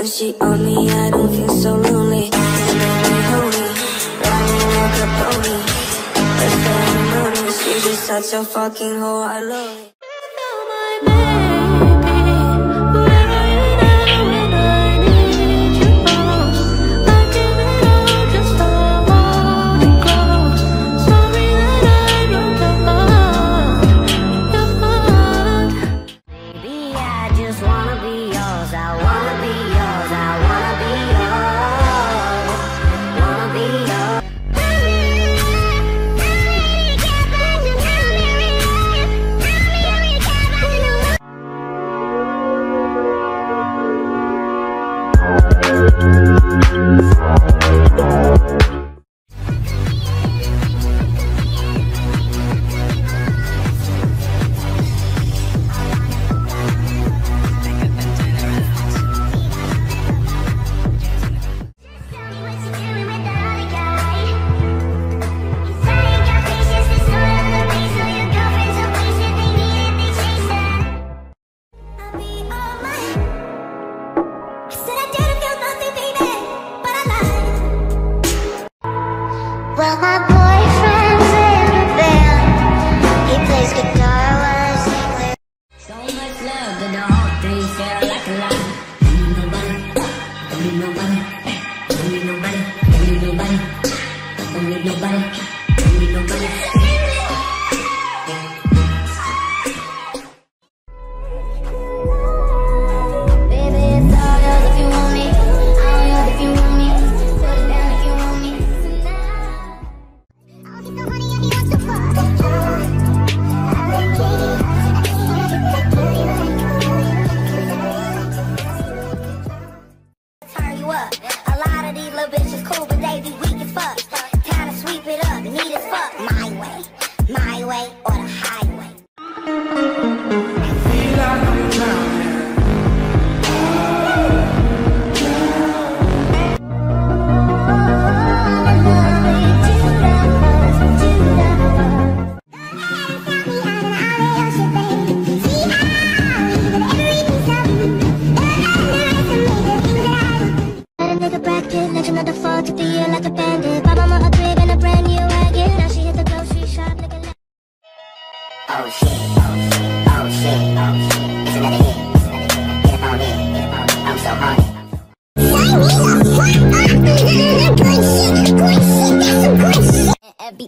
when she on me, I don't feel so lonely. And then we homie, riding like a pony. Time I noticed, she's just such a fucking hoe, I love it.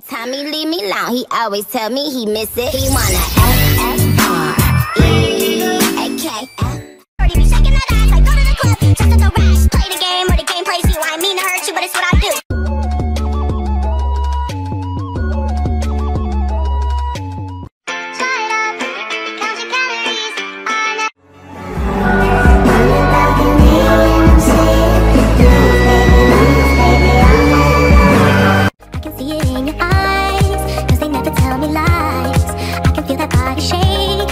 He leave me alone, he always tell me he miss it. He wanna F F R E A K F. Already be shaking that ass like go to the club, just at the rash. Play the game or the game plays you. I mean to hurt you, but it's what I eyes, cause they never tell me lies. I can feel that body shake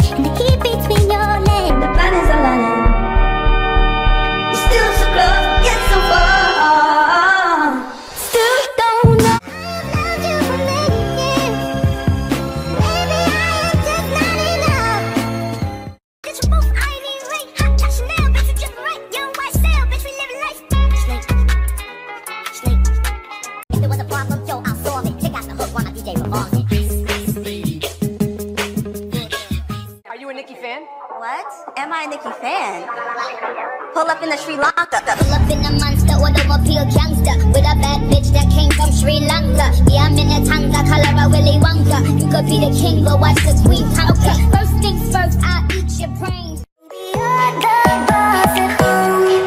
Pull up in the Sri Lanka. Pull up in a monster, automobile gangster With a bad bitch that came from Sri Lanka Yeah, I'm in a Tonka, color of Willy Wonka You could be the king, but watch the queen conquer First things first, I eat your brains you're the boss at home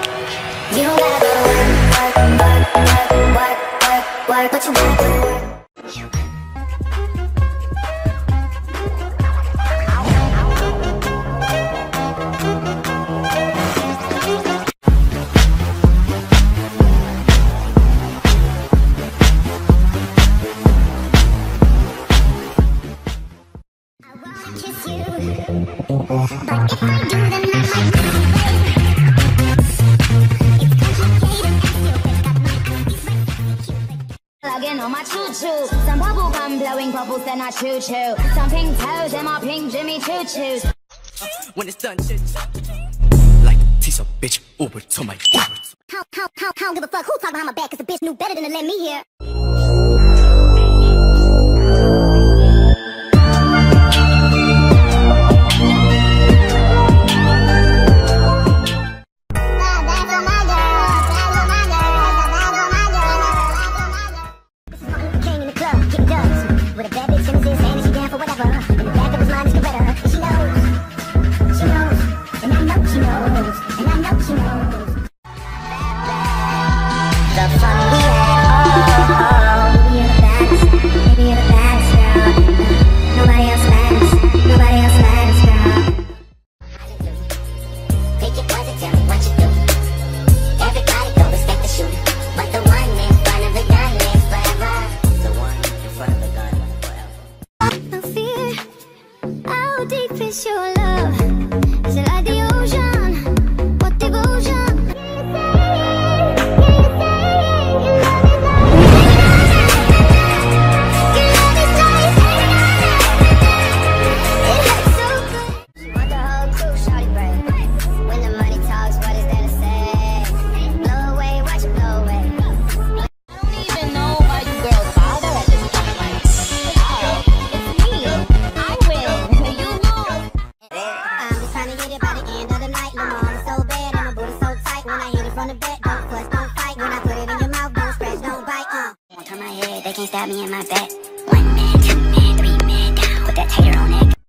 You don't gotta go to work, work, work, work, work, work, work But you gotta go to work wanna you, on my choo choo, some bubble gum blowing bubbles, then I choo choo. Some pink toes and my pink Jimmy choo choos. when it's done, shit. Like tease a bitch over to my Uber. How, how, how, how, don't give a fuck who talk behind my back, cause the bitch knew better than to let me hear. The fun Don't fuss, don't fight. When I put it in your mouth, don't scratch, don't bite. Uh. Won't turn my head, they can't stab me in my back. One man, two man, three man down. Put that tater on it.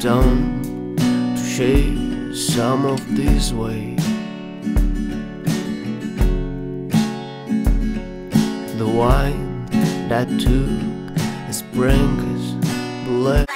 Stone to share some of this weight. The wine that took its brink is bled.